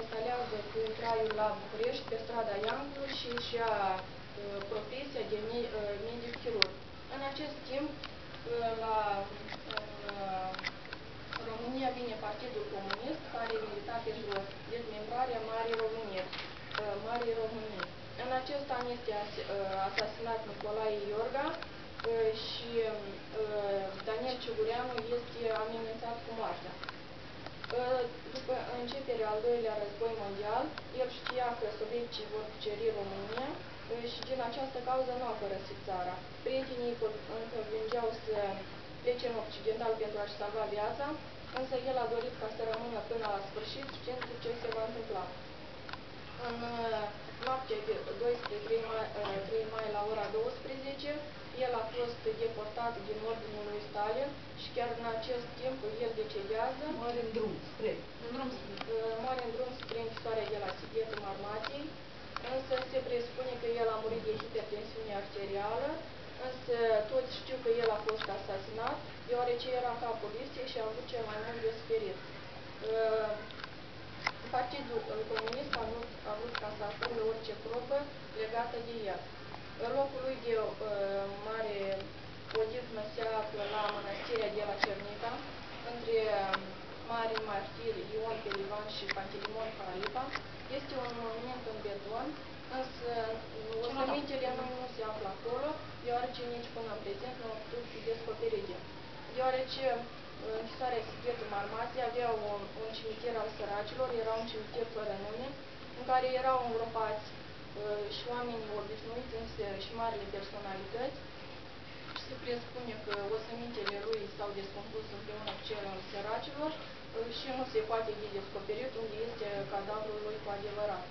instalează cu traiul la București, pe strada Iancu și și-a profesia de medic chirurg. În acest timp, la în România vine Partidul Comunist, care milita pentru dezmembrarea Marii Românie. Marii Românii. În acest an este asasinat Nicolae Iorga și Daniel Ciugureanu este amenințat cu moartea. După începerea al doilea război mondial, el știa că sovieticii vor cuceri România și din această cauză nu a părăsit țara. Prietenii îl convingeau să plece în Occidental pentru a-și salva viața, însă el a dorit ca să rămână până la sfârșit, știind ce se va întâmpla. În noaptea de 2 spre 3 mai, 3 mai la ora 12, el a fost deportat din ordinul lui Stalin și chiar în acest timp el decedează. Moare în drum spre. În drum, moare în drum spre închisoarea de la Sighetul Marmației, însă se presupune că el a murit de hipertensiune arterială, însă toți știu că el a fost asasinat, deoarece era capul listei și a avut cel mai mult de suferit. Partidul Comunist a vrut, a vrut ca să afle orice probă legată de el. Locul lui de uh, mare odihnă se află la mănăstirea de la Cernica, între mari martiri Ion Pelivan și Pantelimon Haripa. Este un monument în beton, însă osămintele nu, nu se află acolo, deoarece nici până în prezent nu au putut fi descoperite. Deoarece închisoarea Sighetul Marmației avea un, un cimitir al săracilor, era un cimitir fără nume, în care erau îngropați și oamenii obișnuiți, însă și marile personalități, și se presupune că osămintele lui s-au descompus împreună cu cel al săracilor și nu se poate de descoperit unde este cadavrul lui cu adevărat.